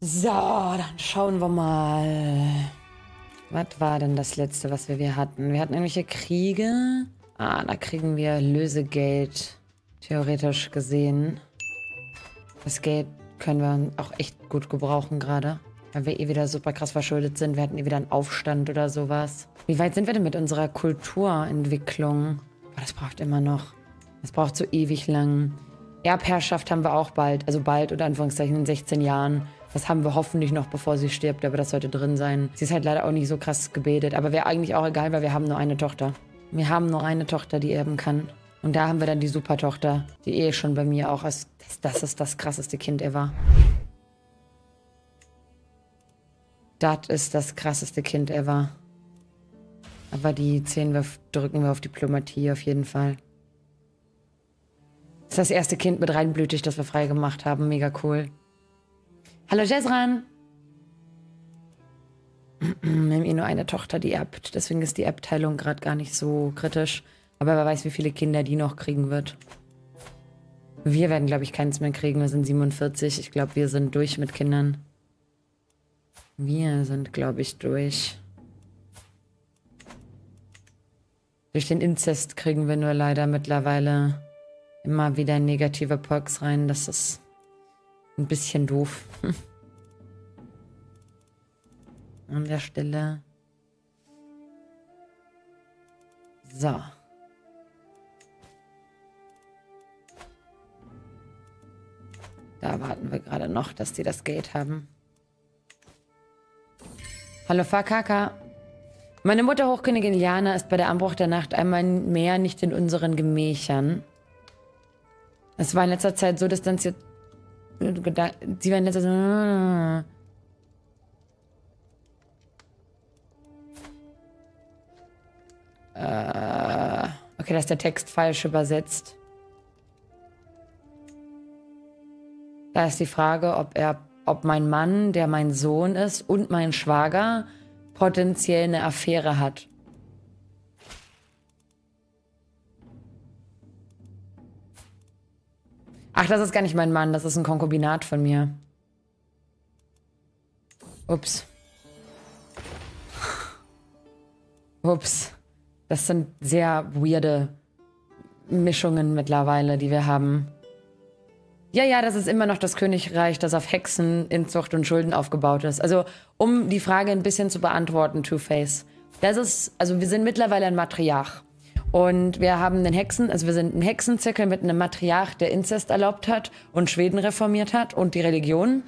So, dann schauen wir mal. Was war denn das letzte, was wir, wir hatten? Wir hatten irgendwelche Kriege. Ah, da kriegen wir Lösegeld. Theoretisch gesehen. Das Geld können wir auch echt gut gebrauchen gerade. Weil wir eh wieder super krass verschuldet sind. Wir hatten eh wieder einen Aufstand oder sowas. Wie weit sind wir denn mit unserer Kulturentwicklung? Boah, das braucht immer noch. Das braucht so ewig lang. Erbherrschaft haben wir auch bald. Also bald, oder Anführungszeichen, in 16 Jahren. Das haben wir hoffentlich noch, bevor sie stirbt, aber das sollte drin sein. Sie ist halt leider auch nicht so krass gebetet. Aber wäre eigentlich auch egal, weil wir haben nur eine Tochter. Wir haben nur eine Tochter, die erben kann. Und da haben wir dann die Supertochter, die eh schon bei mir auch ist. Das, das ist das krasseste Kind ever. Das ist das krasseste Kind ever. Aber die zehn wir, drücken wir auf Diplomatie auf jeden Fall. Das ist das erste Kind mit reinblütig, das wir freigemacht haben. Mega cool. Hallo Jezran. Wir haben eh nur eine Tochter, die erbt. Deswegen ist die Erbteilung gerade gar nicht so kritisch. Aber wer weiß, wie viele Kinder die noch kriegen wird. Wir werden, glaube ich, keins mehr kriegen. Wir sind 47. Ich glaube, wir sind durch mit Kindern. Wir sind, glaube ich, durch. Durch den Inzest kriegen wir nur leider mittlerweile immer wieder negative Perks rein. Das ist ein bisschen doof. An der Stelle. So. Da warten wir gerade noch, dass die das Geld haben. Hallo Fakaka. Meine Mutter Hochkönigin Liana ist bei der Anbruch der Nacht einmal mehr nicht in unseren Gemächern. Es war in letzter Zeit so distanziert Sie werden letztes. Äh, okay, da ist der Text falsch übersetzt. Da ist die Frage, ob er, ob mein Mann, der mein Sohn ist, und mein Schwager potenziell eine Affäre hat. Ach, das ist gar nicht mein Mann, das ist ein Konkubinat von mir. Ups. Ups. Das sind sehr weirde Mischungen mittlerweile, die wir haben. Ja, ja, das ist immer noch das Königreich, das auf Hexen, Inzucht und Schulden aufgebaut ist. Also, um die Frage ein bisschen zu beantworten, Two-Face. Das ist, also wir sind mittlerweile ein Matriarch. Und wir haben den Hexen, also wir sind ein Hexenzirkel mit einem Matriarch, der Inzest erlaubt hat und Schweden reformiert hat und die Religion.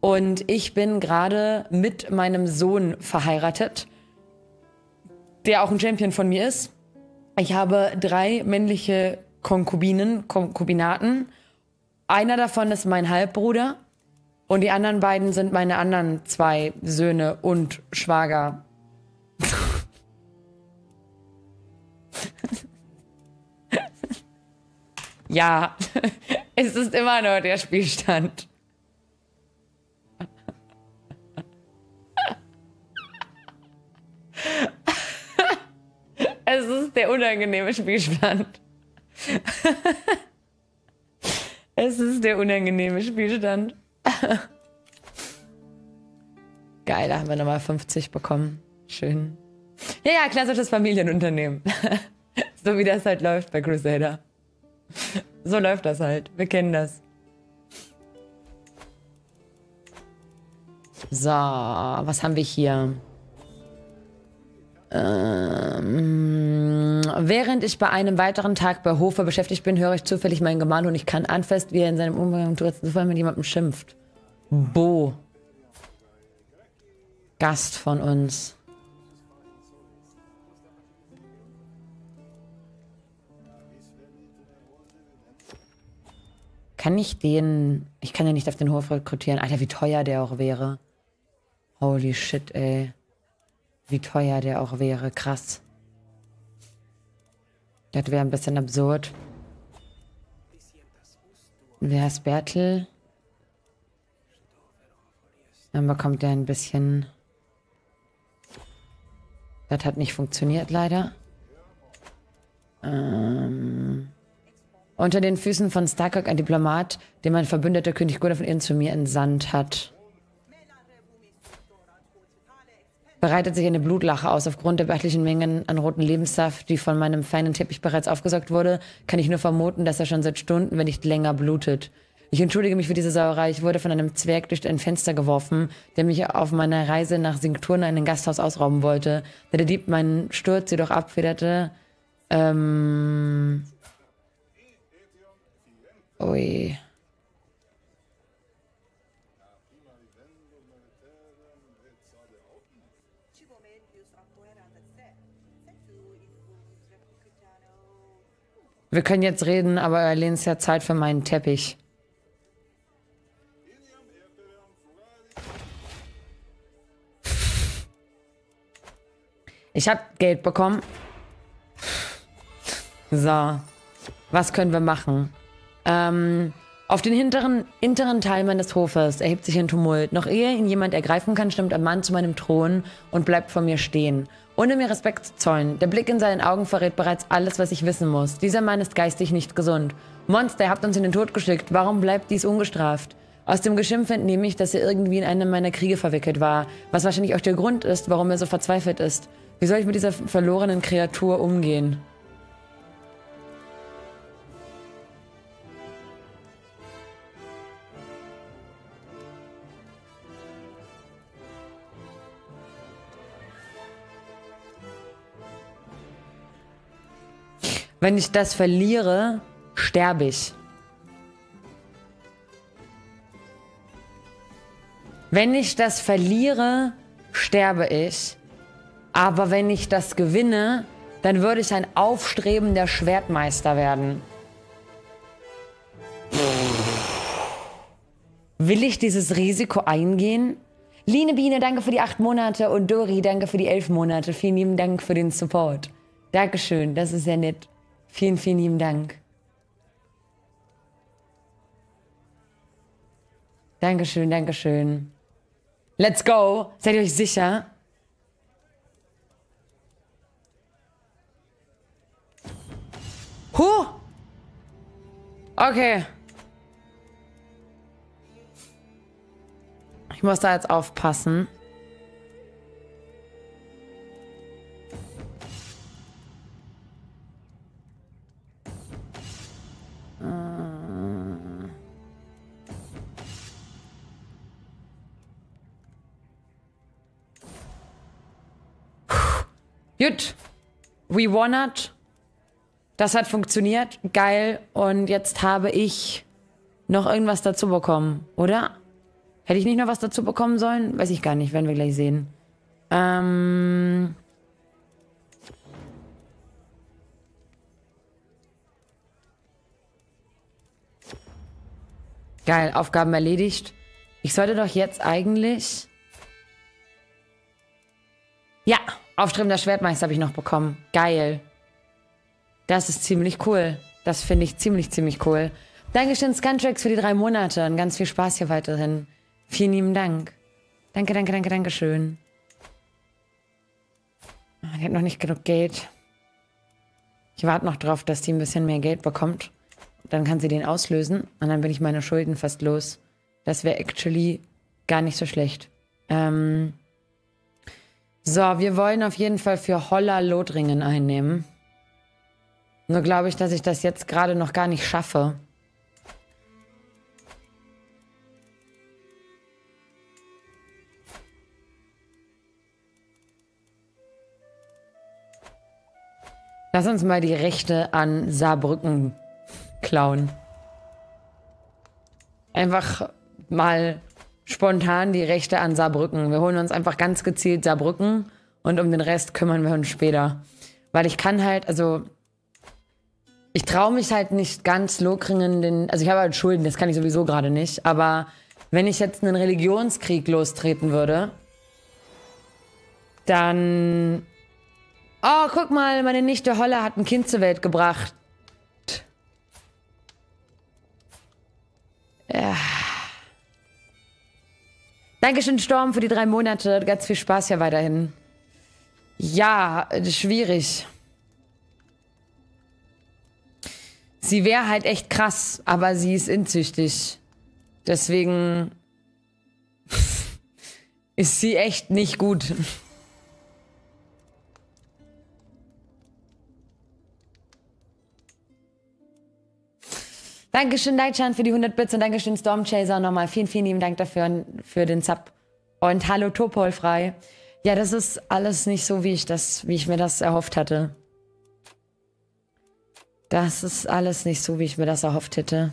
Und ich bin gerade mit meinem Sohn verheiratet, der auch ein Champion von mir ist. Ich habe drei männliche Konkubinen, Konkubinaten. Einer davon ist mein Halbbruder und die anderen beiden sind meine anderen zwei Söhne und Schwager. Ja, es ist immer nur der Spielstand. es ist der unangenehme Spielstand. es ist der unangenehme Spielstand. Geil, da haben wir nochmal 50 bekommen. Schön. Ja, ja, klassisches Familienunternehmen. so wie das halt läuft bei Crusader. So läuft das halt. Wir kennen das. So, was haben wir hier? Ähm, während ich bei einem weiteren Tag bei Hofe beschäftigt bin, höre ich zufällig meinen Gemahl und ich kann anfest, wie er in seinem Umgang zufällig mit jemandem schimpft. Bo. Gast von uns. Kann ich den. Ich kann ja nicht auf den Hof rekrutieren. Alter, wie teuer der auch wäre. Holy shit, ey. Wie teuer der auch wäre. Krass. Das wäre ein bisschen absurd. Wer ist Bertel? Dann bekommt er ein bisschen. Das hat nicht funktioniert, leider. Ähm. Unter den Füßen von Starkok ein Diplomat, den mein Verbündeter König Gunnar von innen zu mir entsandt hat. breitet sich eine Blutlache aus. Aufgrund der beachtlichen Mengen an roten Lebenssaft, die von meinem feinen Teppich bereits aufgesaugt wurde, kann ich nur vermuten, dass er schon seit Stunden, wenn nicht länger, blutet. Ich entschuldige mich für diese Sauerei. Ich wurde von einem Zwerg durch ein Fenster geworfen, der mich auf meiner Reise nach Sinkturna in ein Gasthaus ausrauben wollte. Da der Dieb meinen Sturz jedoch abfederte, ähm... Ui. Wir können jetzt reden, aber Erlehnt ist ja Zeit für meinen Teppich. Ich habe Geld bekommen. So. Was können wir machen? Ähm, auf den hinteren, hinteren Teil meines Hofes erhebt sich ein Tumult. Noch ehe ihn jemand ergreifen kann, stimmt ein Mann zu meinem Thron und bleibt vor mir stehen. Ohne mir Respekt zu zollen. Der Blick in seinen Augen verrät bereits alles, was ich wissen muss. Dieser Mann ist geistig nicht gesund. Monster, ihr habt uns in den Tod geschickt. Warum bleibt dies ungestraft? Aus dem Geschimpf entnehme ich, dass er irgendwie in einem meiner Kriege verwickelt war, was wahrscheinlich auch der Grund ist, warum er so verzweifelt ist. Wie soll ich mit dieser verlorenen Kreatur umgehen? Wenn ich das verliere, sterbe ich. Wenn ich das verliere, sterbe ich. Aber wenn ich das gewinne, dann würde ich ein aufstrebender Schwertmeister werden. Will ich dieses Risiko eingehen? Line Biene, danke für die acht Monate und Dori, danke für die elf Monate. Vielen lieben Dank für den Support. Dankeschön, das ist sehr nett. Vielen, vielen lieben Dank. Dankeschön, Dankeschön. Let's go. Seid ihr euch sicher? Huh. Okay. Ich muss da jetzt aufpassen. Gut. We won it. Das hat funktioniert. Geil. Und jetzt habe ich noch irgendwas dazu bekommen, oder? Hätte ich nicht noch was dazu bekommen sollen? Weiß ich gar nicht. Werden wir gleich sehen. Ähm... Geil, Aufgaben erledigt. Ich sollte doch jetzt eigentlich... Ja, Aufstrebender Schwertmeister habe ich noch bekommen. Geil. Das ist ziemlich cool. Das finde ich ziemlich, ziemlich cool. Dankeschön, Scantrax, für die drei Monate und ganz viel Spaß hier weiterhin. Vielen lieben Dank. Danke, danke, danke, danke schön. Ah, die hat noch nicht genug Geld. Ich warte noch drauf, dass die ein bisschen mehr Geld bekommt. Dann kann sie den auslösen und dann bin ich meine Schulden fast los. Das wäre actually gar nicht so schlecht. Ähm, so, wir wollen auf jeden Fall für Holler Lothringen einnehmen. Nur glaube ich, dass ich das jetzt gerade noch gar nicht schaffe. Lass uns mal die Rechte an Saarbrücken klauen. Einfach mal spontan die Rechte an Saarbrücken. Wir holen uns einfach ganz gezielt Saarbrücken und um den Rest kümmern wir uns später. Weil ich kann halt, also ich traue mich halt nicht ganz Lokringen den, also ich habe halt Schulden, das kann ich sowieso gerade nicht, aber wenn ich jetzt einen Religionskrieg lostreten würde, dann Oh, guck mal, meine Nichte Holle hat ein Kind zur Welt gebracht. Ja. Dankeschön, Storm, für die drei Monate. Ganz viel Spaß hier weiterhin. Ja, schwierig. Sie wäre halt echt krass, aber sie ist inzüchtig. Deswegen ist sie echt nicht gut. Dankeschön, Leitschan, für die 100 Bits und Dankeschön, Stormchaser nochmal. Vielen, vielen lieben Dank dafür und für den Sub. Und hallo, Topol frei. Ja, das ist alles nicht so, wie ich das, wie ich mir das erhofft hatte. Das ist alles nicht so, wie ich mir das erhofft hätte.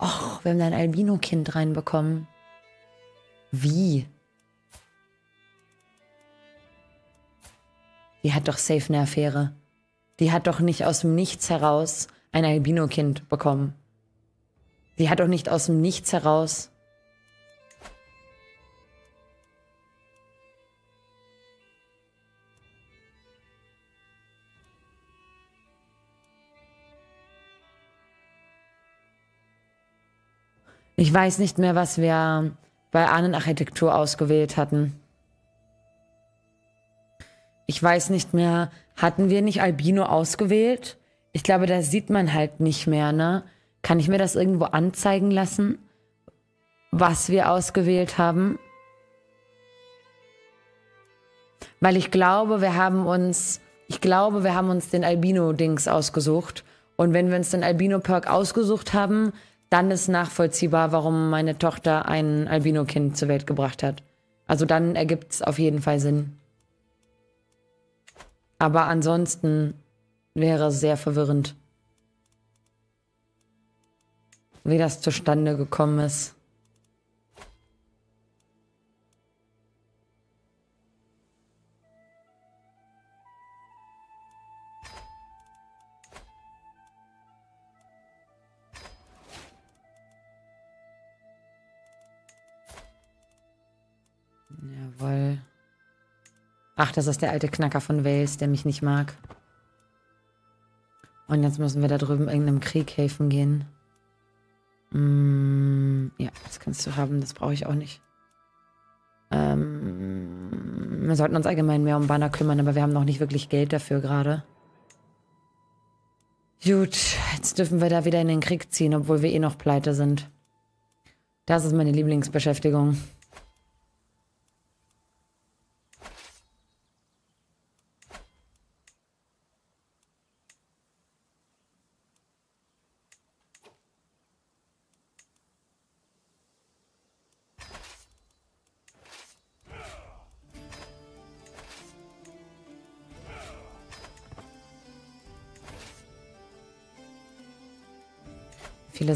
Och, wir haben da ein Albino-Kind reinbekommen. Wie? Die hat doch safe eine Affäre. Die hat doch nicht aus dem Nichts heraus ein Albino-Kind bekommen. Die hat doch nicht aus dem Nichts heraus. Ich weiß nicht mehr, was wir bei Ahnenarchitektur ausgewählt hatten. Ich weiß nicht mehr, hatten wir nicht Albino ausgewählt? Ich glaube, da sieht man halt nicht mehr, ne? Kann ich mir das irgendwo anzeigen lassen, was wir ausgewählt haben? Weil ich glaube, wir haben uns, ich glaube, wir haben uns den Albino-Dings ausgesucht. Und wenn wir uns den Albino-Perk ausgesucht haben, dann ist nachvollziehbar, warum meine Tochter ein Albino-Kind zur Welt gebracht hat. Also dann ergibt es auf jeden Fall Sinn. Aber ansonsten wäre es sehr verwirrend, wie das zustande gekommen ist. Jawohl. Ach, das ist der alte Knacker von Wales, der mich nicht mag. Und jetzt müssen wir da drüben irgendeinem Krieg helfen gehen. Mm, ja, das kannst du haben, das brauche ich auch nicht. Ähm, wir sollten uns allgemein mehr um Banner kümmern, aber wir haben noch nicht wirklich Geld dafür gerade. Gut, jetzt dürfen wir da wieder in den Krieg ziehen, obwohl wir eh noch pleite sind. Das ist meine Lieblingsbeschäftigung.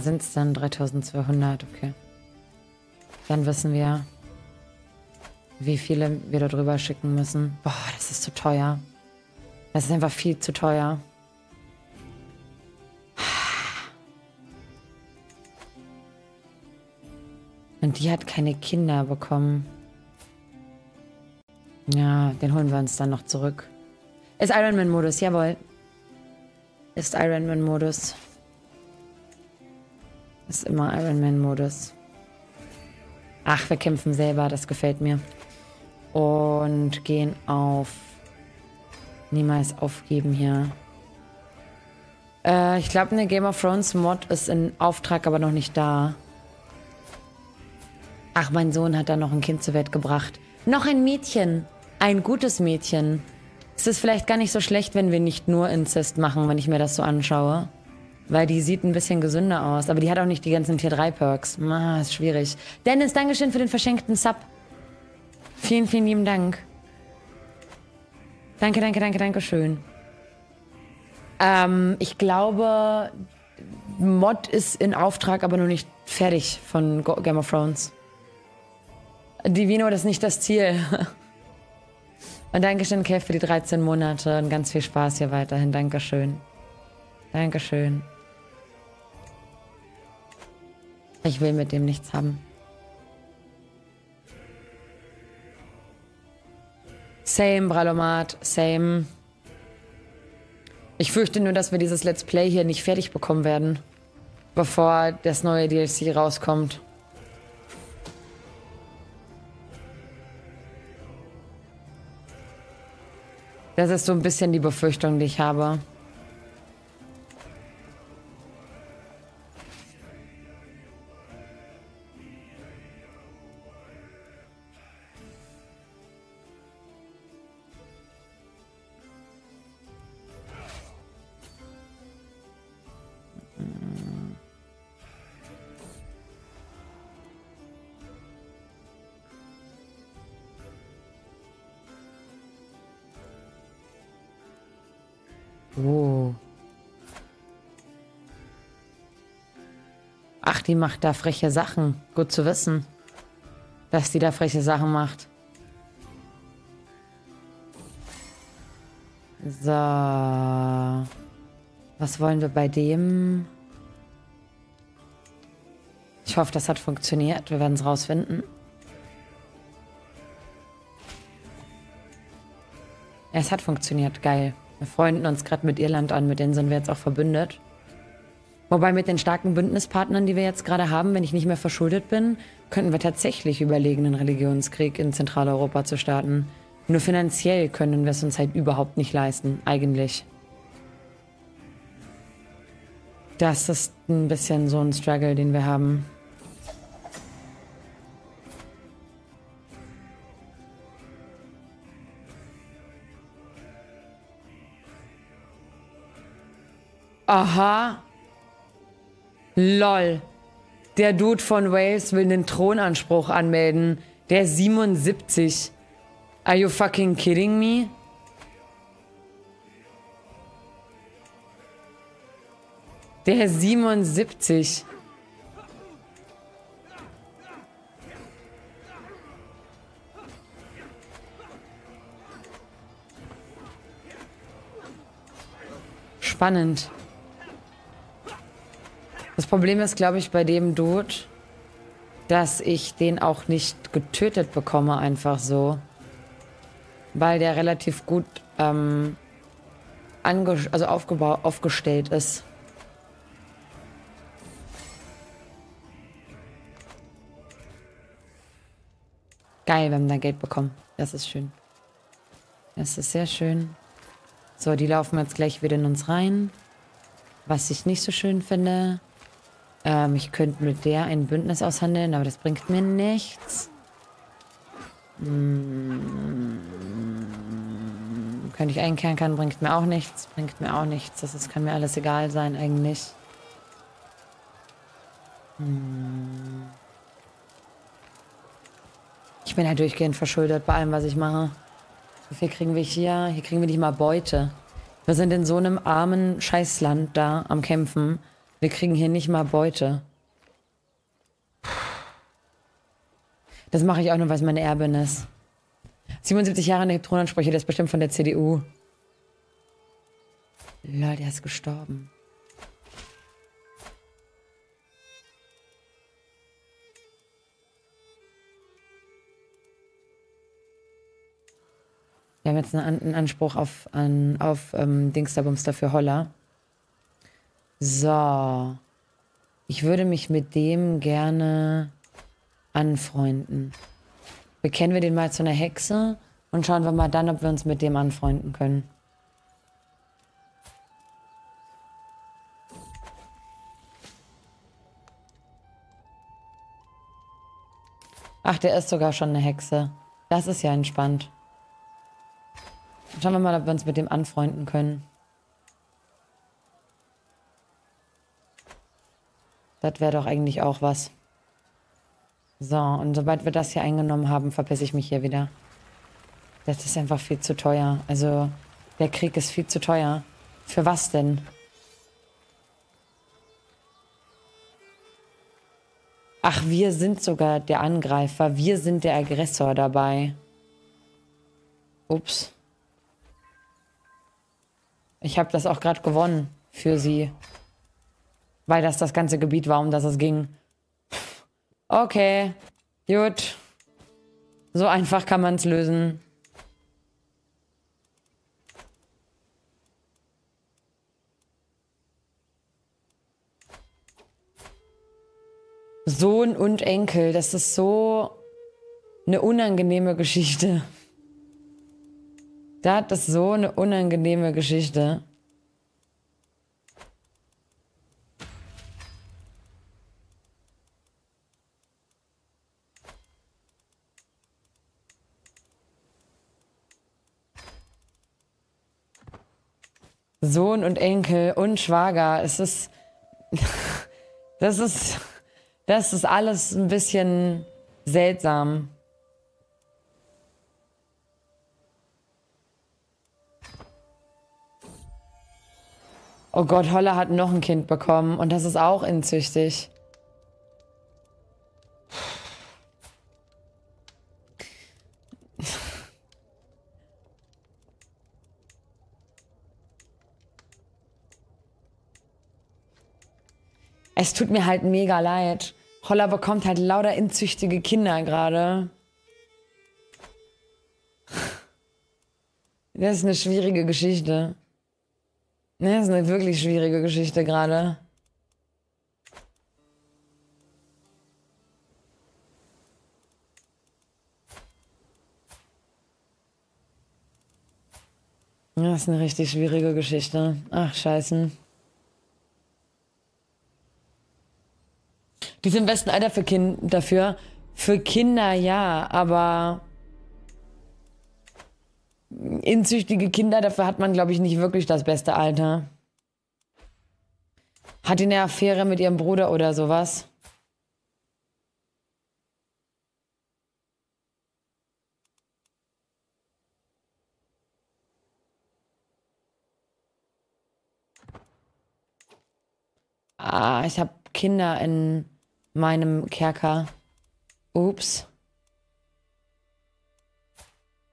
Sind es dann? 3200, okay. Dann wissen wir, wie viele wir da drüber schicken müssen. Boah, das ist zu teuer. Das ist einfach viel zu teuer. Und die hat keine Kinder bekommen. Ja, den holen wir uns dann noch zurück. Ist Ironman-Modus, jawohl. Ist Ironman-Modus. Ist immer Ironman-Modus. Ach, wir kämpfen selber, das gefällt mir. Und gehen auf niemals aufgeben hier. Äh, ich glaube, eine Game of Thrones Mod ist in Auftrag, aber noch nicht da. Ach, mein Sohn hat da noch ein Kind zur Welt gebracht. Noch ein Mädchen. Ein gutes Mädchen. Es ist vielleicht gar nicht so schlecht, wenn wir nicht nur Inzest machen, wenn ich mir das so anschaue. Weil die sieht ein bisschen gesünder aus. Aber die hat auch nicht die ganzen Tier 3 Perks. Ah, ist schwierig. Dennis, Dankeschön für den verschenkten Sub. Vielen, vielen lieben Dank. Danke, danke, danke, danke schön. Ähm, ich glaube, Mod ist in Auftrag, aber noch nicht fertig von Game of Thrones. Divino, das ist nicht das Ziel. Und Dankeschön, Kev, für die 13 Monate und ganz viel Spaß hier weiterhin. Dankeschön. Dankeschön. Ich will mit dem nichts haben. Same, Bralomat, same. Ich fürchte nur, dass wir dieses Let's Play hier nicht fertig bekommen werden, bevor das neue DLC rauskommt. Das ist so ein bisschen die Befürchtung, die ich habe. Oh. Ach, die macht da freche Sachen. Gut zu wissen, dass die da freche Sachen macht. So. Was wollen wir bei dem? Ich hoffe, das hat funktioniert. Wir werden es rausfinden. Es hat funktioniert. Geil. Wir freunden uns gerade mit Irland an. Mit denen sind wir jetzt auch verbündet. Wobei mit den starken Bündnispartnern, die wir jetzt gerade haben, wenn ich nicht mehr verschuldet bin, könnten wir tatsächlich überlegen, einen Religionskrieg in Zentraleuropa zu starten. Nur finanziell können wir es uns halt überhaupt nicht leisten, eigentlich. Das ist ein bisschen so ein Struggle, den wir haben. Aha. Lol. Der Dude von Wales will einen Thronanspruch anmelden. Der ist 77. Are you fucking kidding me? Der ist 77. Spannend. Das Problem ist, glaube ich, bei dem Dude, dass ich den auch nicht getötet bekomme, einfach so. Weil der relativ gut ähm, also aufgestellt ist. Geil, wir haben da Geld bekommen. Das ist schön. Das ist sehr schön. So, die laufen jetzt gleich wieder in uns rein. Was ich nicht so schön finde. Ähm, ich könnte mit der ein Bündnis aushandeln, aber das bringt mir nichts. Hm. Könnte ich einkehren kann, bringt mir auch nichts. Bringt mir auch nichts. Das ist, kann mir alles egal sein eigentlich. Hm. Ich bin halt durchgehend verschuldet bei allem, was ich mache. Wie viel kriegen wir hier? Hier kriegen wir nicht mal Beute. Wir sind in so einem armen Scheißland da am Kämpfen. Wir kriegen hier nicht mal Beute. Das mache ich auch nur, weil es meine Erbin ist. 77 Jahre in der ist bestimmt von der CDU. Lol, der ist gestorben. Wir haben jetzt einen, Anspruch auf, an, auf ähm, Dingsterbumster für Holler. So. Ich würde mich mit dem gerne anfreunden. Bekennen wir den mal zu einer Hexe und schauen wir mal dann, ob wir uns mit dem anfreunden können. Ach, der ist sogar schon eine Hexe. Das ist ja entspannt. Schauen wir mal, ob wir uns mit dem anfreunden können. Das wäre doch eigentlich auch was. So, und sobald wir das hier eingenommen haben, verpisse ich mich hier wieder. Das ist einfach viel zu teuer. Also, der Krieg ist viel zu teuer. Für was denn? Ach, wir sind sogar der Angreifer. Wir sind der Aggressor dabei. Ups. Ich habe das auch gerade gewonnen für sie. Weil das das ganze Gebiet war, um das es ging. Okay, gut. So einfach kann man es lösen. Sohn und Enkel, das ist so eine unangenehme Geschichte. Das ist so eine unangenehme Geschichte. Sohn und Enkel und Schwager. Es ist. Das ist. Das ist alles ein bisschen seltsam. Oh Gott, Holla hat noch ein Kind bekommen und das ist auch inzüchtig. Es tut mir halt mega leid. Holla bekommt halt lauter inzüchtige Kinder gerade. Das ist eine schwierige Geschichte. Das ist eine wirklich schwierige Geschichte gerade. Das ist eine richtig schwierige Geschichte. Ach, scheiße. Die sind im besten Alter für kind dafür. Für Kinder ja, aber inzüchtige Kinder, dafür hat man, glaube ich, nicht wirklich das beste Alter. Hat die eine Affäre mit ihrem Bruder oder sowas? Ah, ich habe Kinder in meinem Kerker. Ups.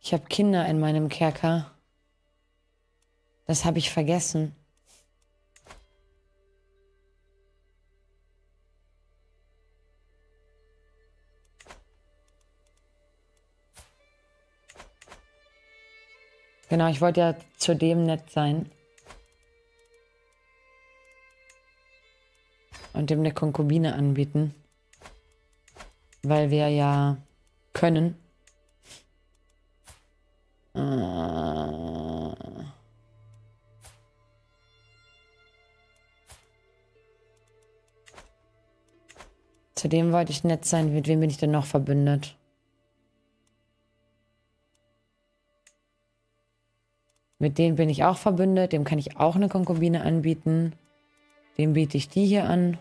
Ich habe Kinder in meinem Kerker. Das habe ich vergessen. Genau, ich wollte ja zu dem nett sein. Und dem eine Konkubine anbieten. Weil wir ja können. Äh. Zudem wollte ich nett sein. Mit wem bin ich denn noch verbündet? Mit denen bin ich auch verbündet. Dem kann ich auch eine Konkubine anbieten. Dem biete ich die hier an.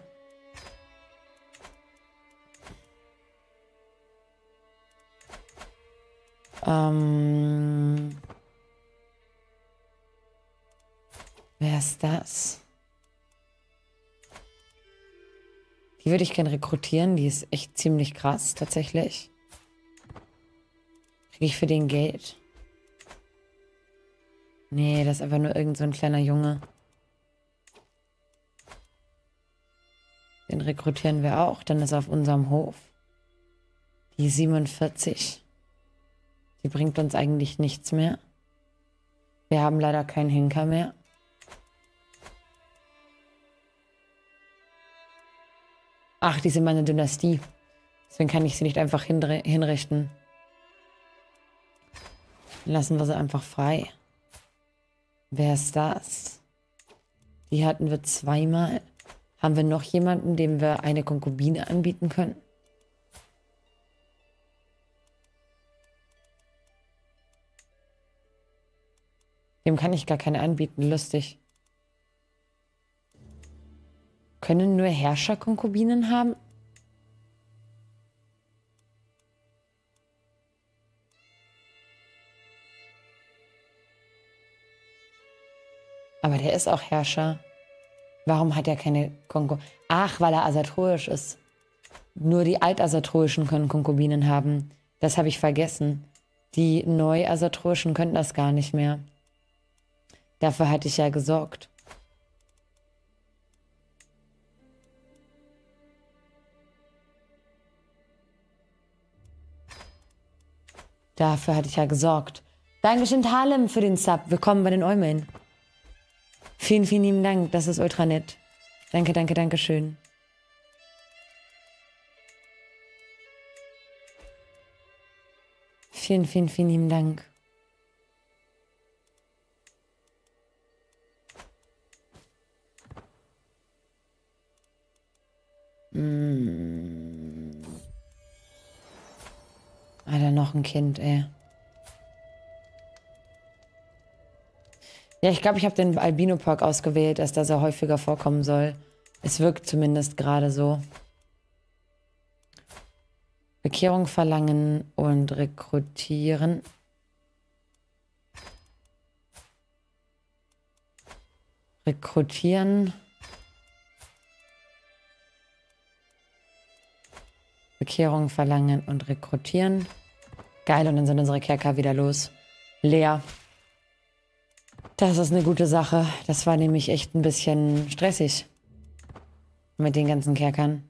Ähm, wer ist das? Die würde ich gerne rekrutieren. Die ist echt ziemlich krass, tatsächlich. Kriege ich für den Geld? Nee, das ist einfach nur irgend so ein kleiner Junge. Den rekrutieren wir auch. Dann ist auf unserem Hof. Die 47. Die bringt uns eigentlich nichts mehr. Wir haben leider keinen Henker mehr. Ach, die sind meine Dynastie. Deswegen kann ich sie nicht einfach hinrichten. Lassen wir sie einfach frei. Wer ist das? Die hatten wir zweimal. Haben wir noch jemanden, dem wir eine Konkubine anbieten können? Dem kann ich gar keine anbieten. Lustig. Können nur Herrscher Konkubinen haben? Aber der ist auch Herrscher. Warum hat er keine Konkubinen? Ach, weil er asatroisch ist. Nur die altasatroischen können Konkubinen haben. Das habe ich vergessen. Die neu-asatroischen können das gar nicht mehr. Dafür hatte ich ja gesorgt. Dafür hatte ich ja gesorgt. Dankeschön, Talem, für den Sub. Willkommen bei den Eumeln. Vielen, vielen lieben Dank. Das ist ultra nett. Danke, danke, danke schön. Vielen, vielen, vielen lieben Dank. Hm. Alter, noch ein Kind, ey. Ja, ich glaube, ich habe den Albino-Park ausgewählt, dass das er häufiger vorkommen soll. Es wirkt zumindest gerade so. Bekehrung verlangen und rekrutieren. Rekrutieren. Bekehrung verlangen und rekrutieren. Geil, und dann sind unsere Kerker wieder los. Leer. Das ist eine gute Sache. Das war nämlich echt ein bisschen stressig. Mit den ganzen Kerkern.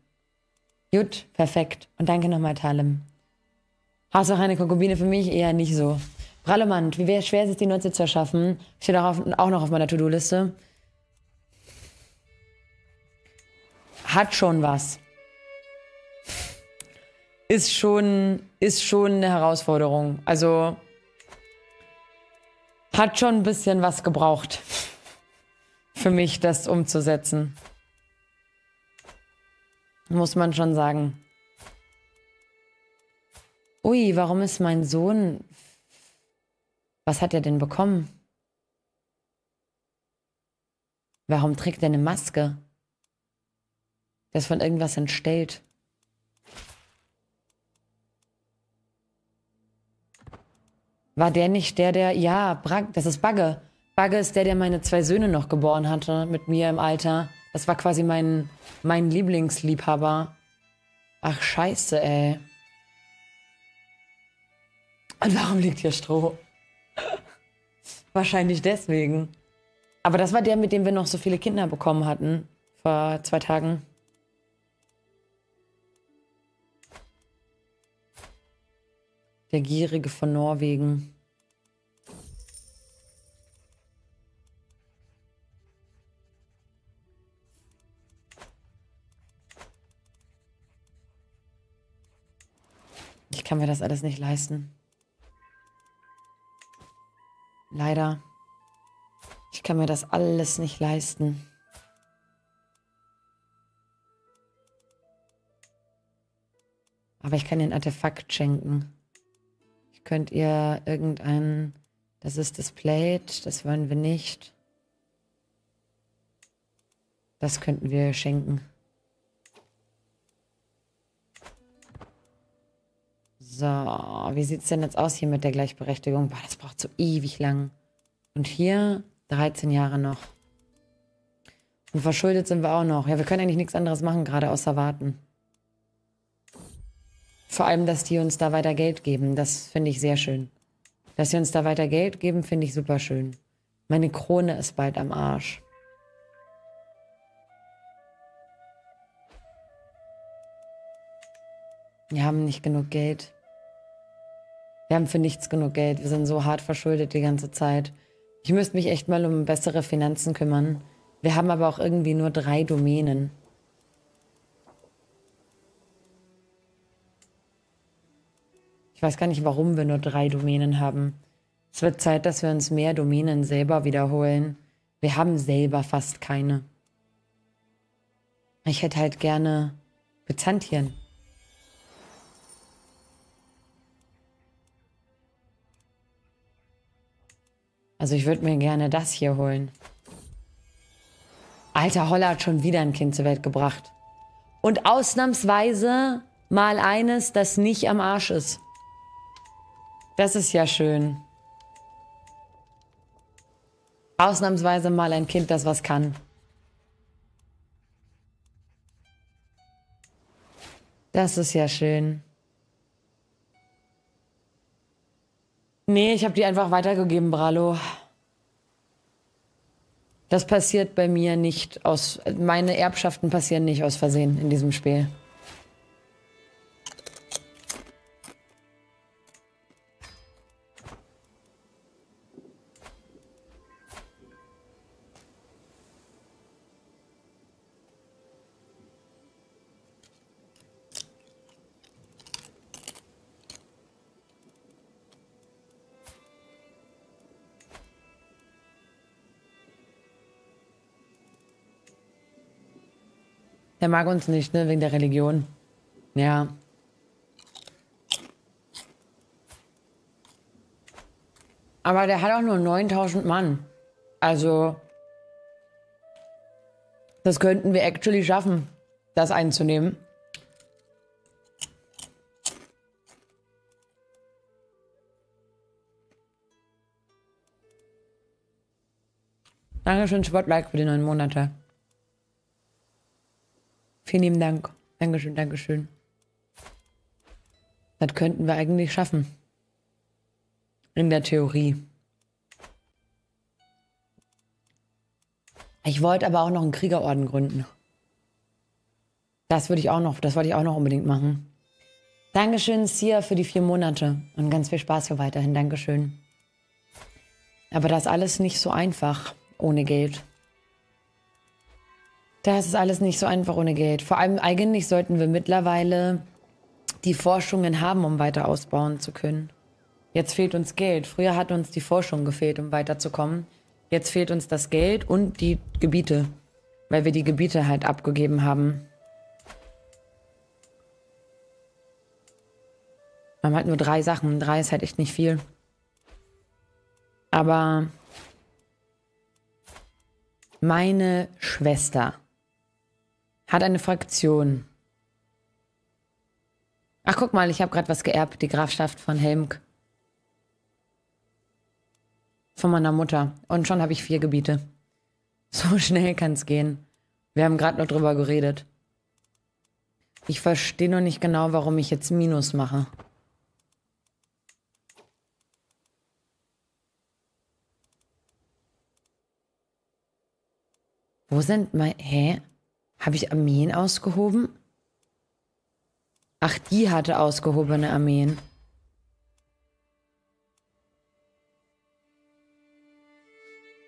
Gut, perfekt. Und danke nochmal, Talem. Hast du auch eine Konkubine für mich? Eher nicht so. Brallemand, wie schwer ist es, die Nutze zu erschaffen? Steht auch, auf, auch noch auf meiner To-Do-Liste. Hat schon was. Ist schon, ist schon eine Herausforderung. Also hat schon ein bisschen was gebraucht für mich, das umzusetzen. Muss man schon sagen. Ui, warum ist mein Sohn... Was hat er denn bekommen? Warum trägt er eine Maske? Der ist von irgendwas entstellt. War der nicht der, der... Ja, das ist Bagge. Bagge ist der, der meine zwei Söhne noch geboren hatte mit mir im Alter. Das war quasi mein, mein Lieblingsliebhaber. Ach, scheiße, ey. Und warum liegt hier Stroh? Wahrscheinlich deswegen. Aber das war der, mit dem wir noch so viele Kinder bekommen hatten. Vor zwei Tagen. Der Gierige von Norwegen. Ich kann mir das alles nicht leisten. Leider. Ich kann mir das alles nicht leisten. Aber ich kann ein Artefakt schenken. Ich könnte ihr irgendein... Das ist displayed, das wollen wir nicht. Das könnten wir schenken. So, wie sieht es denn jetzt aus hier mit der Gleichberechtigung? Boah, das braucht so ewig lang. Und hier 13 Jahre noch. Und verschuldet sind wir auch noch. Ja, wir können eigentlich nichts anderes machen, gerade außer warten. Vor allem, dass die uns da weiter Geld geben. Das finde ich sehr schön. Dass sie uns da weiter Geld geben, finde ich super schön. Meine Krone ist bald am Arsch. Wir haben nicht genug Geld. Wir haben für nichts genug Geld. Wir sind so hart verschuldet die ganze Zeit. Ich müsste mich echt mal um bessere Finanzen kümmern. Wir haben aber auch irgendwie nur drei Domänen. Ich weiß gar nicht, warum wir nur drei Domänen haben. Es wird Zeit, dass wir uns mehr Domänen selber wiederholen. Wir haben selber fast keine. Ich hätte halt gerne Byzantien. Also ich würde mir gerne das hier holen. Alter Holler hat schon wieder ein Kind zur Welt gebracht. Und ausnahmsweise mal eines, das nicht am Arsch ist. Das ist ja schön. Ausnahmsweise mal ein Kind, das was kann. Das ist ja schön. Nee, ich habe die einfach weitergegeben, Bralo. Das passiert bei mir nicht aus. Meine Erbschaften passieren nicht aus Versehen in diesem Spiel. Der mag uns nicht, ne? Wegen der Religion. Ja. Aber der hat auch nur 9000 Mann. Also, das könnten wir actually schaffen, das einzunehmen. Dankeschön, Spotlight für die neun Monate. Vielen lieben Dank. Dankeschön, Dankeschön. Das könnten wir eigentlich schaffen. In der Theorie. Ich wollte aber auch noch einen Kriegerorden gründen. Das würde ich auch noch, das wollte ich auch noch unbedingt machen. Dankeschön, Sia, für die vier Monate und ganz viel Spaß für weiterhin. Dankeschön. Aber das alles nicht so einfach ohne Geld. Das ist alles nicht so einfach ohne Geld. Vor allem eigentlich sollten wir mittlerweile die Forschungen haben, um weiter ausbauen zu können. Jetzt fehlt uns Geld. Früher hat uns die Forschung gefehlt, um weiterzukommen. Jetzt fehlt uns das Geld und die Gebiete, weil wir die Gebiete halt abgegeben haben. Wir haben halt nur drei Sachen. Drei ist halt echt nicht viel. Aber meine Schwester hat eine Fraktion. Ach, guck mal, ich habe gerade was geerbt, die Grafschaft von Helmk. Von meiner Mutter. Und schon habe ich vier Gebiete. So schnell kann es gehen. Wir haben gerade noch drüber geredet. Ich verstehe noch nicht genau, warum ich jetzt Minus mache. Wo sind mein... Hä? Habe ich Armeen ausgehoben? Ach, die hatte ausgehobene Armeen.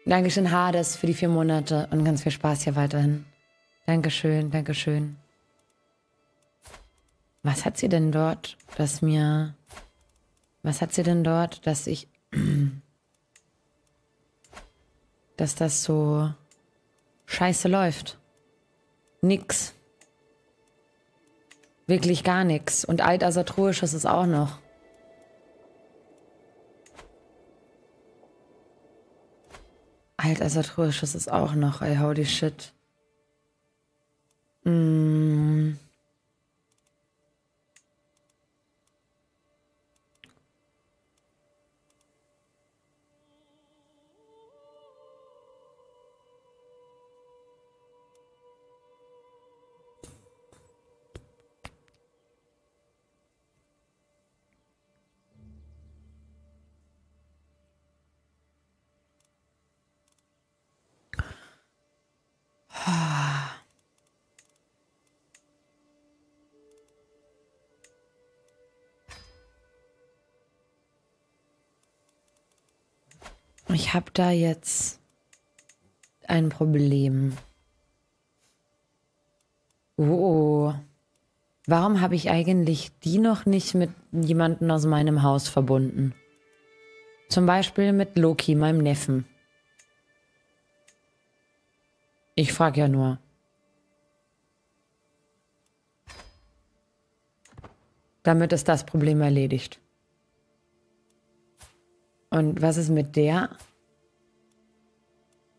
Dankeschön, Hades, für die vier Monate und ganz viel Spaß hier weiterhin. Dankeschön, Dankeschön. Was hat sie denn dort, dass mir... Was hat sie denn dort, dass ich... dass das so scheiße läuft? Nix. Wirklich gar nichts. Und Altasatroisches ist auch noch. Altasatroisches ist auch noch, ey, holy shit. Mm. Ich habe da jetzt ein Problem. Oh, oh. Warum habe ich eigentlich die noch nicht mit jemandem aus meinem Haus verbunden? Zum Beispiel mit Loki, meinem Neffen. Ich frage ja nur. Damit ist das Problem erledigt. Und was ist mit der?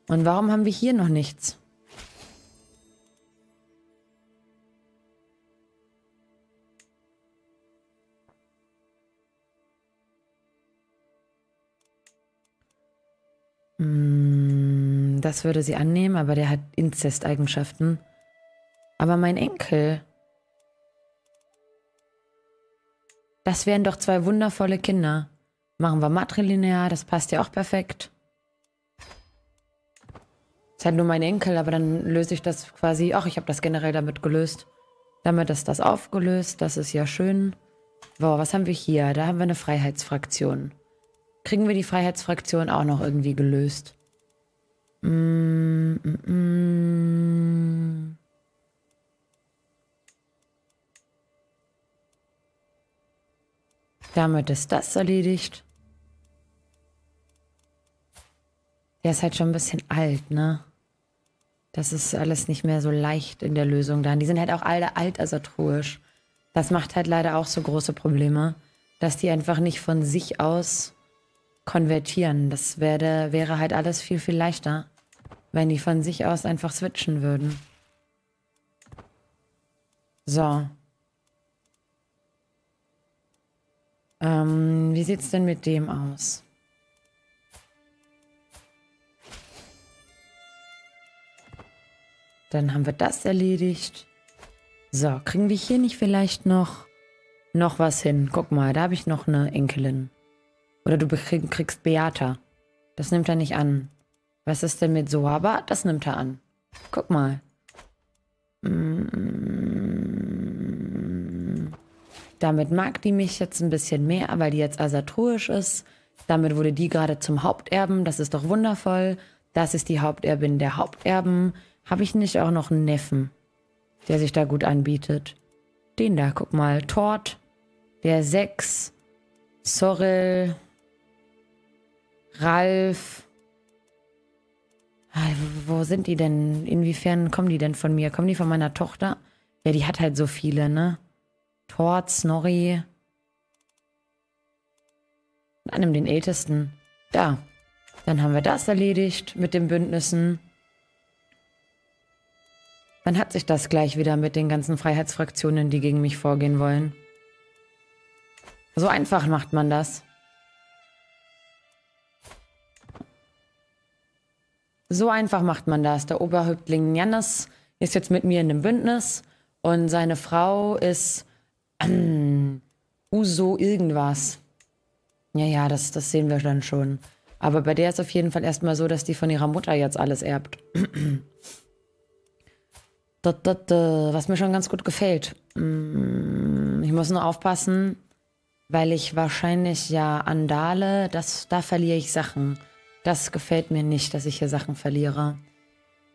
Und warum haben wir hier noch nichts? Hm, das würde sie annehmen, aber der hat Inzesteigenschaften. Aber mein Enkel. Das wären doch zwei wundervolle Kinder. Machen wir matrilinear, das passt ja auch perfekt. Ist halt nur mein Enkel, aber dann löse ich das quasi. Ach, ich habe das generell damit gelöst. Damit ist das aufgelöst, das ist ja schön. Boah, was haben wir hier? Da haben wir eine Freiheitsfraktion. Kriegen wir die Freiheitsfraktion auch noch irgendwie gelöst? Mm, mm, mm. Damit ist das erledigt. Der ist halt schon ein bisschen alt, ne? Das ist alles nicht mehr so leicht in der Lösung dann. Die sind halt auch alle altasatroisch. Das macht halt leider auch so große Probleme, dass die einfach nicht von sich aus konvertieren. Das wäre, wäre halt alles viel, viel leichter, wenn die von sich aus einfach switchen würden. So. Ähm, wie sieht's denn mit dem aus? Dann haben wir das erledigt. So, kriegen wir hier nicht vielleicht noch, noch was hin? Guck mal, da habe ich noch eine Enkelin. Oder du kriegst Beata. Das nimmt er nicht an. Was ist denn mit Soaba? Das nimmt er an. Guck mal. Damit mag die mich jetzt ein bisschen mehr, weil die jetzt asatruisch ist. Damit wurde die gerade zum Haupterben. Das ist doch wundervoll. Das ist die Haupterbin der Haupterben. Habe ich nicht auch noch einen Neffen, der sich da gut anbietet? Den da, guck mal. Tort, der Sechs, Sorrel, Ralf. Ah, wo sind die denn? Inwiefern kommen die denn von mir? Kommen die von meiner Tochter? Ja, die hat halt so viele, ne? Tort, Snorri. Einem den ältesten. Da. Dann haben wir das erledigt mit den Bündnissen. Dann hat sich das gleich wieder mit den ganzen Freiheitsfraktionen, die gegen mich vorgehen wollen. So einfach macht man das. So einfach macht man das. Der Oberhäuptling Jannis ist jetzt mit mir in einem Bündnis und seine Frau ist ähm, Uso irgendwas. Ja, ja, das, das sehen wir dann schon. Aber bei der ist auf jeden Fall erstmal so, dass die von ihrer Mutter jetzt alles erbt. das, was mir schon ganz gut gefällt. Mm, ich muss nur aufpassen, weil ich wahrscheinlich ja Andale, das, da verliere ich Sachen. Das gefällt mir nicht, dass ich hier Sachen verliere.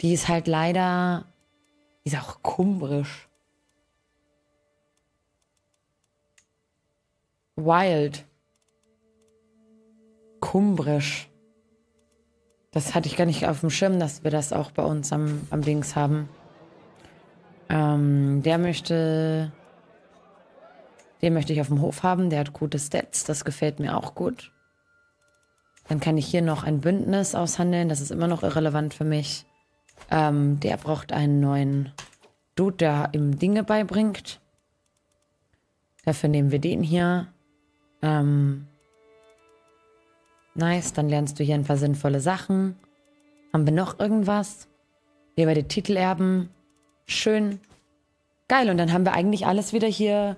Die ist halt leider, die ist auch kumbrisch. Wild. Kumbrisch. Das hatte ich gar nicht auf dem Schirm, dass wir das auch bei uns am, am Dings haben. Ähm, der möchte. Den möchte ich auf dem Hof haben. Der hat gute Stats. Das gefällt mir auch gut. Dann kann ich hier noch ein Bündnis aushandeln. Das ist immer noch irrelevant für mich. Ähm, der braucht einen neuen Dude, der ihm Dinge beibringt. Dafür nehmen wir den hier. Ähm, nice, dann lernst du hier ein paar sinnvolle Sachen. Haben wir noch irgendwas? Hier bei den Titelerben. Schön. Geil, und dann haben wir eigentlich alles wieder hier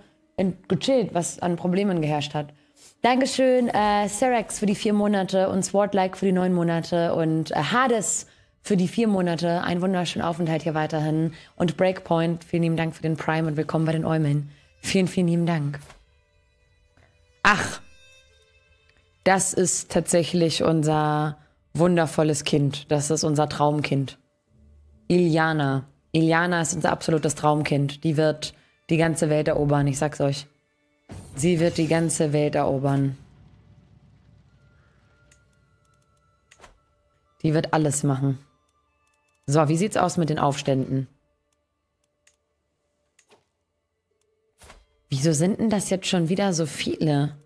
gechillt, was an Problemen geherrscht hat. Dankeschön, äh, Serex für die vier Monate und Swordlike für die neun Monate und äh, Hades für die vier Monate. Ein wunderschönen Aufenthalt hier weiterhin. Und Breakpoint, vielen lieben Dank für den Prime und willkommen bei den Eumeln. Vielen, vielen lieben Dank. Ach, das ist tatsächlich unser wundervolles Kind. Das ist unser Traumkind. Iliana. Iliana ist unser absolutes Traumkind. Die wird die ganze Welt erobern, ich sag's euch. Sie wird die ganze Welt erobern. Die wird alles machen. So, wie sieht's aus mit den Aufständen? Wieso sind denn das jetzt schon wieder so viele?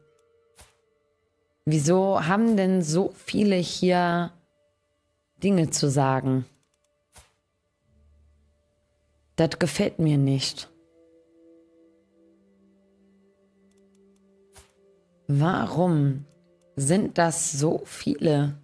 Wieso haben denn so viele hier Dinge zu sagen? Das gefällt mir nicht. Warum sind das so viele?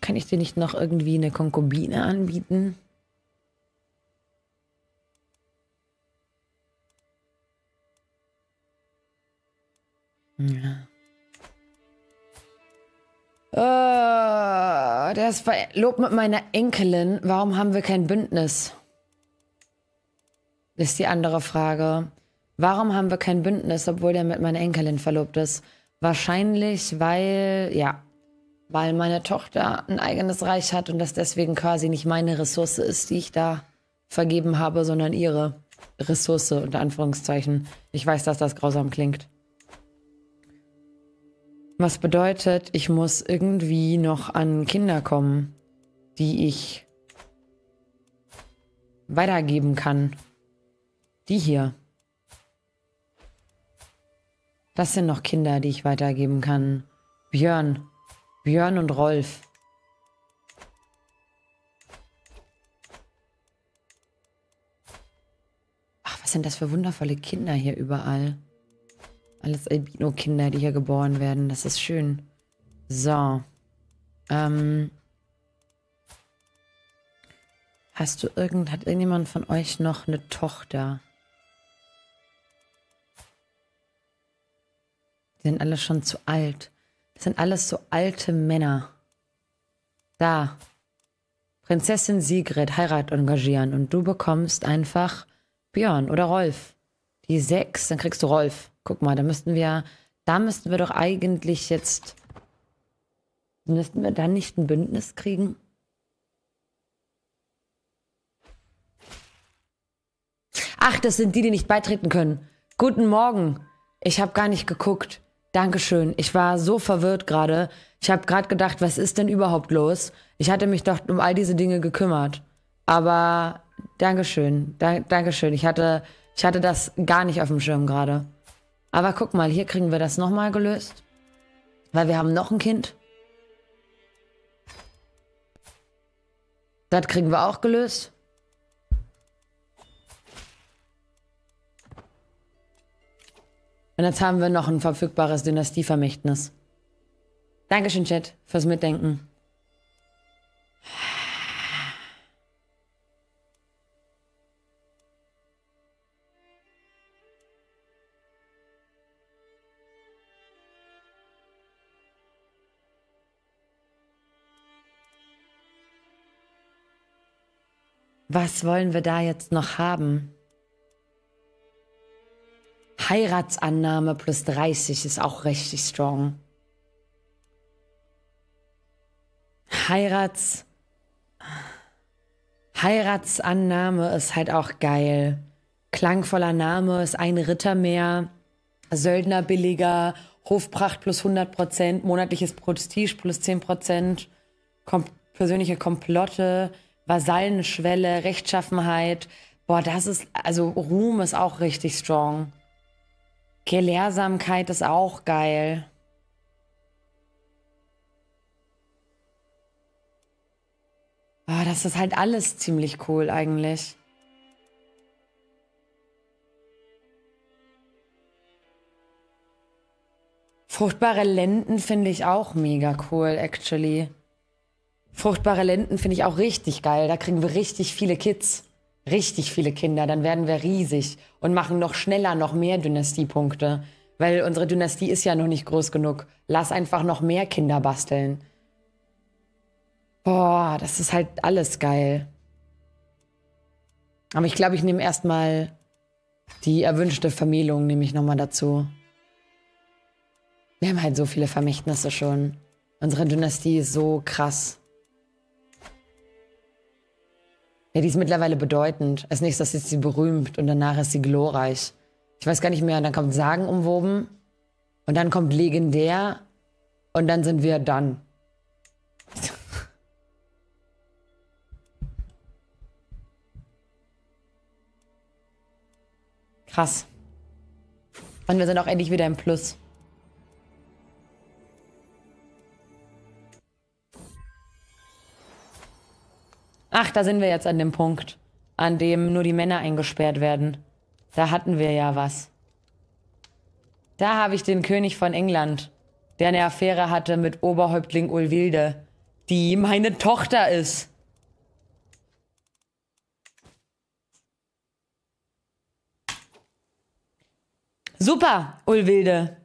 Kann ich dir nicht noch irgendwie eine Konkubine anbieten? Ja. Uh, der ist verlobt mit meiner Enkelin. Warum haben wir kein Bündnis? Ist die andere Frage. Warum haben wir kein Bündnis, obwohl der mit meiner Enkelin verlobt ist? Wahrscheinlich, weil, ja, weil meine Tochter ein eigenes Reich hat und das deswegen quasi nicht meine Ressource ist, die ich da vergeben habe, sondern ihre Ressource, unter Anführungszeichen. Ich weiß, dass das grausam klingt. Was bedeutet, ich muss irgendwie noch an Kinder kommen, die ich weitergeben kann. Die hier. Das sind noch Kinder, die ich weitergeben kann. Björn. Björn und Rolf. Was sind das für wundervolle Kinder hier überall? Alles Albino-Kinder, die hier geboren werden. Das ist schön. So. Ähm. Hast du irgend, hat irgendjemand von euch noch eine Tochter? Die sind alle schon zu alt. Das sind alles so alte Männer. Da. Prinzessin Sigrid Heirat engagieren und du bekommst einfach Björn oder Rolf. Die sechs, dann kriegst du Rolf. Guck mal, da müssten wir, da müssten wir doch eigentlich jetzt, müssten wir dann nicht ein Bündnis kriegen? Ach, das sind die, die nicht beitreten können. Guten Morgen. Ich habe gar nicht geguckt. Dankeschön. Ich war so verwirrt gerade. Ich habe gerade gedacht, was ist denn überhaupt los? Ich hatte mich doch um all diese Dinge gekümmert. Aber Dankeschön. Da, Dankeschön. Ich hatte, ich hatte das gar nicht auf dem Schirm gerade. Aber guck mal, hier kriegen wir das nochmal gelöst. Weil wir haben noch ein Kind. Das kriegen wir auch gelöst. Und jetzt haben wir noch ein verfügbares Dynastievermächtnis. Dankeschön, Chat, fürs Mitdenken. Was wollen wir da jetzt noch haben? Heiratsannahme plus 30 ist auch richtig strong. Heirats. Heiratsannahme ist halt auch geil. Klangvoller Name ist ein Ritter mehr. Söldner billiger. Hofpracht plus 100%. Monatliches Prestige plus 10%. Kom persönliche Komplotte. Vasallenschwelle. Rechtschaffenheit. Boah, das ist. Also Ruhm ist auch richtig strong. Gelehrsamkeit ist auch geil. Oh, das ist halt alles ziemlich cool eigentlich. Fruchtbare Lenden finde ich auch mega cool, actually. Fruchtbare Lenden finde ich auch richtig geil. Da kriegen wir richtig viele Kids richtig viele Kinder, dann werden wir riesig und machen noch schneller noch mehr Dynastiepunkte. Weil unsere Dynastie ist ja noch nicht groß genug. Lass einfach noch mehr Kinder basteln. Boah, das ist halt alles geil. Aber ich glaube, ich nehme erstmal die erwünschte Vermählung, nehme ich nochmal dazu. Wir haben halt so viele Vermächtnisse schon. Unsere Dynastie ist so krass. Ja, die ist mittlerweile bedeutend. Als nächstes ist sie berühmt und danach ist sie glorreich. Ich weiß gar nicht mehr, dann kommt Sagen umwoben und dann kommt legendär und dann sind wir dann. Krass. Und wir sind auch endlich wieder im Plus. Ach, da sind wir jetzt an dem Punkt, an dem nur die Männer eingesperrt werden. Da hatten wir ja was. Da habe ich den König von England, der eine Affäre hatte mit Oberhäuptling Ulwilde, die meine Tochter ist. Super, Ulwilde.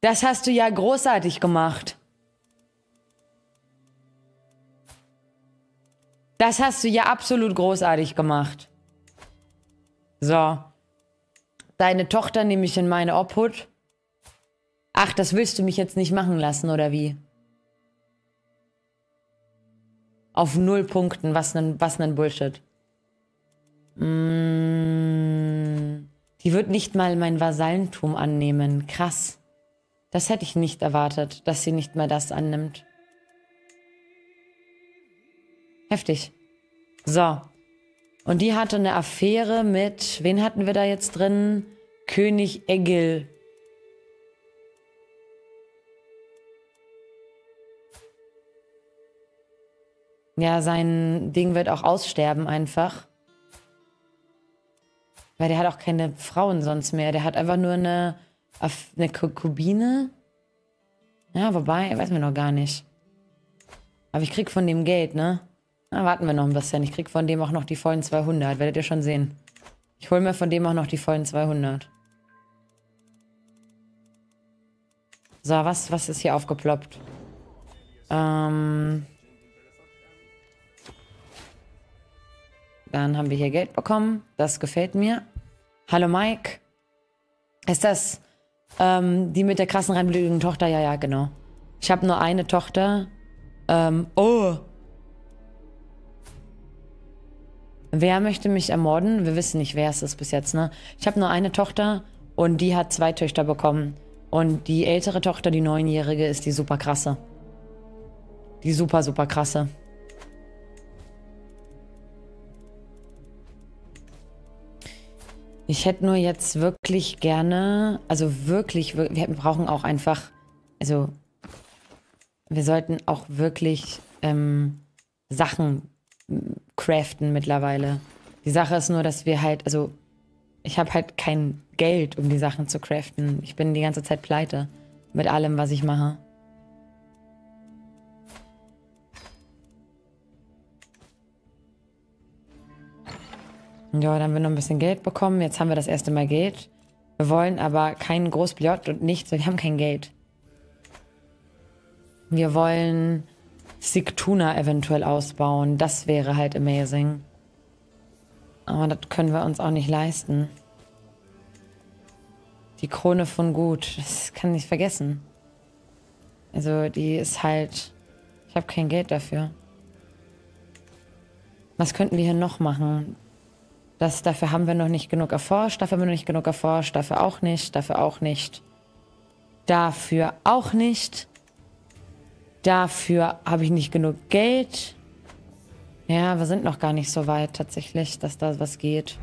Das hast du ja großartig gemacht. Das hast du ja absolut großartig gemacht. So. Deine Tochter nehme ich in meine Obhut. Ach, das willst du mich jetzt nicht machen lassen, oder wie? Auf null Punkten. Was nen, was Bullshit. Mm, die wird nicht mal mein Vasallentum annehmen. Krass. Das hätte ich nicht erwartet, dass sie nicht mal das annimmt. Heftig. So. Und die hatte eine Affäre mit, wen hatten wir da jetzt drin? König Egil. Ja, sein Ding wird auch aussterben einfach. Weil der hat auch keine Frauen sonst mehr. Der hat einfach nur eine, eine Konkubine. Ja, wobei, weiß man noch gar nicht. Aber ich krieg von dem Geld, ne? Na, warten wir noch ein bisschen. Ich krieg von dem auch noch die vollen 200. Werdet ihr schon sehen. Ich hole mir von dem auch noch die vollen 200. So, was, was ist hier aufgeploppt? Ähm... Dann haben wir hier Geld bekommen. Das gefällt mir. Hallo Mike. Ist das ähm, die mit der krassen reinblütigen Tochter? Ja, ja, genau. Ich habe nur eine Tochter. Ähm, oh. Wer möchte mich ermorden? Wir wissen nicht, wer es ist bis jetzt, ne? Ich habe nur eine Tochter und die hat zwei Töchter bekommen. Und die ältere Tochter, die neunjährige, ist die super krasse. Die super, super krasse. Ich hätte nur jetzt wirklich gerne, also wirklich, wir brauchen auch einfach, also wir sollten auch wirklich ähm, Sachen craften mittlerweile. Die Sache ist nur, dass wir halt, also ich habe halt kein Geld, um die Sachen zu craften. Ich bin die ganze Zeit pleite mit allem, was ich mache. Ja, dann haben wir noch ein bisschen Geld bekommen. Jetzt haben wir das erste Mal Geld. Wir wollen aber keinen Großbliot und nichts. Wir haben kein Geld. Wir wollen Sigtuna eventuell ausbauen. Das wäre halt amazing. Aber das können wir uns auch nicht leisten. Die Krone von Gut, das kann ich vergessen. Also die ist halt... Ich habe kein Geld dafür. Was könnten wir hier noch machen? Das, dafür haben wir noch nicht genug erforscht, dafür haben wir noch nicht genug erforscht, dafür auch nicht, dafür auch nicht. Dafür auch nicht. Dafür habe ich nicht genug Geld. Ja, wir sind noch gar nicht so weit tatsächlich, dass da was geht.